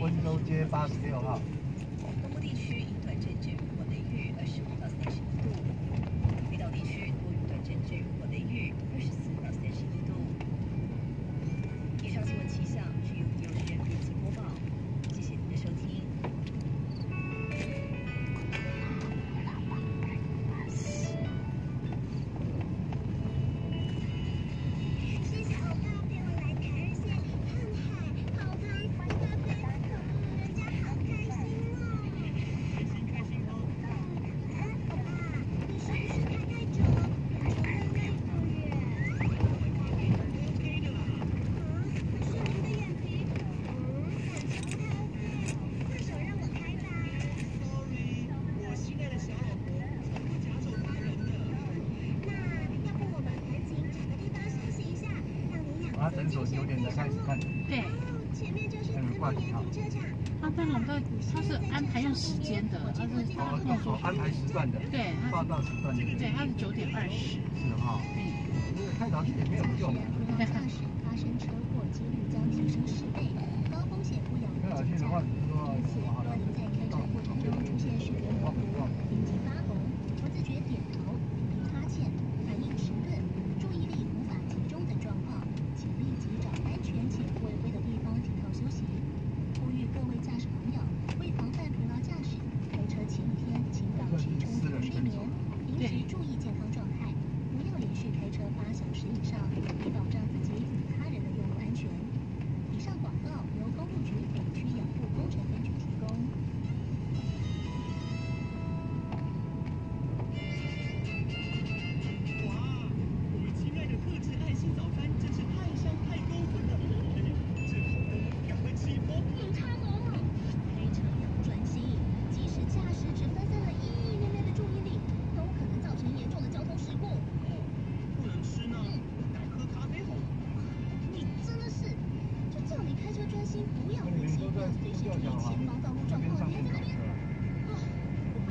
温州街八十六号。诊所九点才开始看。对。那个挂几号？啊，对了，对，他是安排用时间的，他是哦，安排时段的。对。报到时段的。对，他是九点二十。是哈。嗯。太早去也没有用。发生车祸几率将提升十倍，高风险不养。太早去的话，只是说。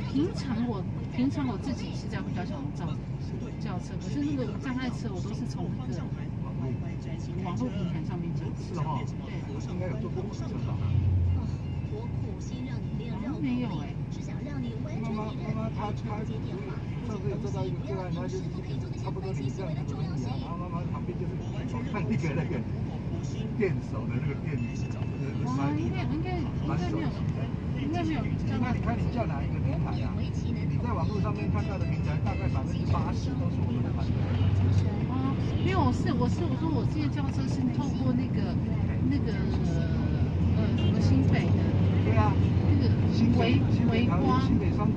平常我平常我自己是在比较想造轿车，可是那个障碍车我都是从那个网络平台上面叫车。对，应该有做过车吧？没有哎。妈妈妈妈，他他上次有做到一个个案，他就是差不多是这样子的问题啊。然后妈妈旁边就是看那个那个电手的那个电哦，应该应该应该没有。应该没有。那你看你叫哪一个平台啊？你在网络上面看到的平台，大概百分之八十都是我们的团队。哦，因为我是我是我说我这个轿车是透过那个那个呃什么新北的。对啊。那个微微光。新北双北然后什么？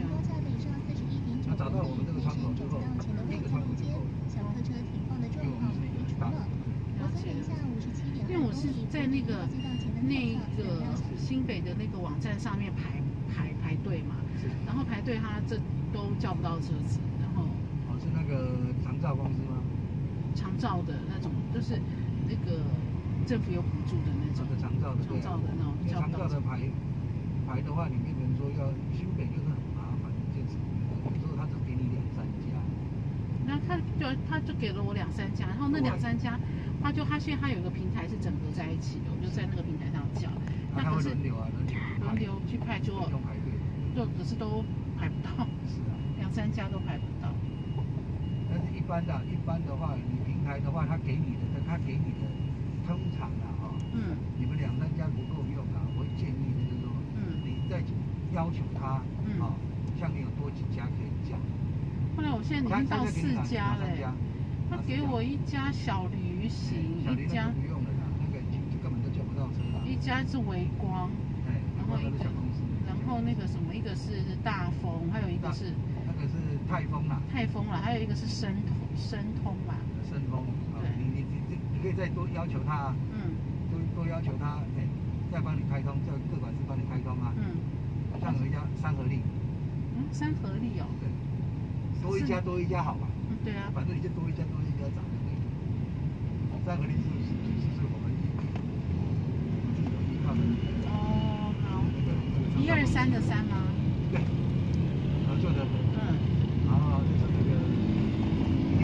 那个窗口之后，就我们那个那个新北的那个网站上面排排排队嘛，然后排队他这都叫不到车子，然后哦是那个长照公司吗？长照的那种，就是那个政府有补助的那种。这个长照的，长照的那种长照的排排的话，里面人说要新北就是很麻烦的一件事情，有时候他就给你两三家，然后他就他就给了我两三家，然后那两三家，他就他现在他有一个平台是整合在一起的，我就在那个平台上叫，那他会那可是轮流啊，轮流轮流去派就用排队，就可是都排不到，是啊。两三家都排不到。但是一般的，一般的话，你平台的话，他给你的，他给你的，通常啊，哈、嗯你们两三家不够用啊，我会建议的就是说，嗯。你再要求他，嗯啊、像你有多几家现在已经到四家了，他给我一家小旅行，小林那一家不用了啦，那个根本都叫不到车了。一家是微光，然后一个，然后那个什么，一个是大风，还有一个是那个是泰丰啦，泰丰啦，还有一个是申通申通吧。申通，对，你你你你可以再多要求他，嗯多多要求他，哎，再帮你开通，叫各管事帮你开通啊。嗯像有一家三合力，嗯，三合力哦。对，多一家多一家好吧，嗯，对啊。反正你就多一家多一家找就可以了。三合力是是是是我们自己有依靠的哦，好。那个那个一二三的三吗？对，合作的，嗯。然后就是那个第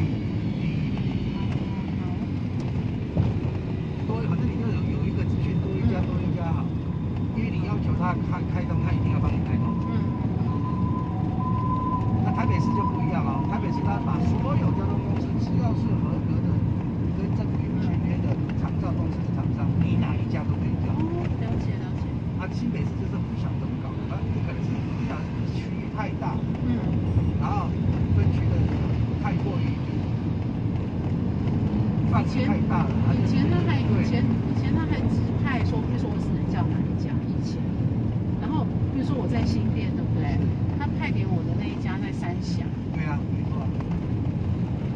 第多，反正你要有有一个资讯多一家多一家好，因为你要求他开开通，他以前以前他还以前以前他还指派说，比如说我只能叫哪一家以前，然后比如说我在新店对不对？他派给我的那一家在三峡。对啊，没错。